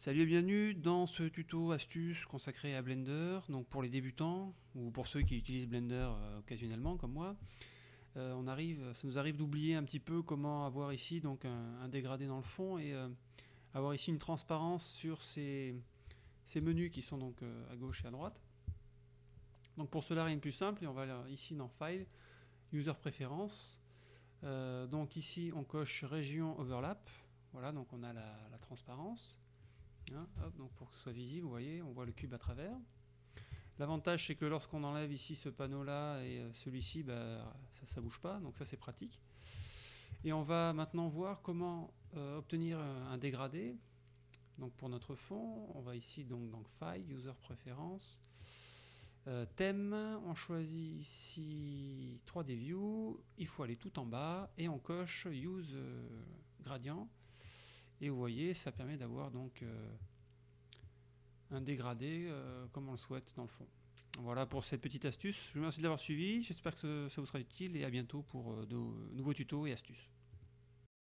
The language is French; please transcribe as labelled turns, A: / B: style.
A: Salut et bienvenue dans ce tuto astuce consacré à Blender, donc pour les débutants ou pour ceux qui utilisent Blender euh, occasionnellement comme moi. Euh, on arrive, ça nous arrive d'oublier un petit peu comment avoir ici donc un, dégradé dans le fond et euh, avoir ici une transparence sur ces, menus qui sont donc à gauche et à droite. Donc pour cela rien de plus simple et on va ici dans File, User Préférences. donc ici on coche Région Overlap, voilà donc on a la transparence. Hein, donc pour que ce soit visible, vous voyez, on voit le cube à travers. L'avantage, c'est que lorsqu'on enlève ici ce panneau-là et euh, celui-ci, bah, ça ne bouge pas, donc ça c'est pratique. Et on va maintenant voir comment euh, obtenir un dégradé. Donc pour notre fond, on va ici donc dans File, User Préférences, euh, Thème, on choisit ici 3D View, il faut aller tout en bas et on coche Use Gradient. Et vous voyez, ça permet d'avoir donc euh, un dégradé euh, comme on le souhaite dans le fond. Voilà pour cette petite astuce. Je vous remercie d'avoir suivi. J'espère que ça vous sera utile et à bientôt pour euh, de nouveaux tutos et astuces.